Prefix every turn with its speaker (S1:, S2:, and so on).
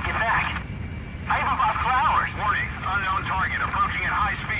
S1: I get back. I even bought flowers.
S2: Warning, unknown target approaching at high speed.